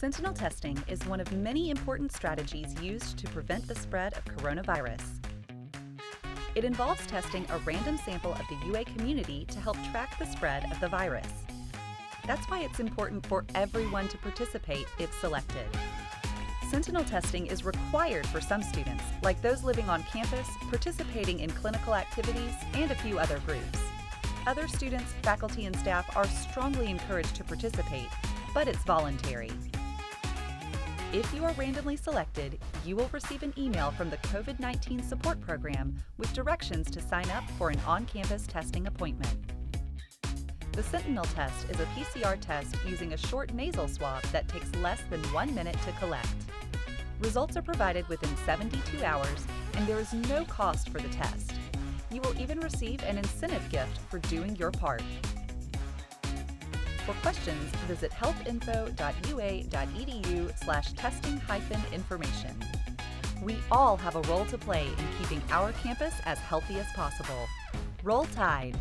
Sentinel testing is one of many important strategies used to prevent the spread of coronavirus. It involves testing a random sample of the UA community to help track the spread of the virus. That's why it's important for everyone to participate if selected. Sentinel testing is required for some students, like those living on campus, participating in clinical activities, and a few other groups. Other students, faculty, and staff are strongly encouraged to participate, but it's voluntary. If you are randomly selected, you will receive an email from the COVID 19 support program with directions to sign up for an on campus testing appointment. The Sentinel test is a PCR test using a short nasal swab that takes less than one minute to collect. Results are provided within 72 hours, and there is no cost for the test. You will even receive an incentive gift for doing your part. For questions, visit healthinfo.ua.edu slash testing hyphen information. We all have a role to play in keeping our campus as healthy as possible. Roll Tide!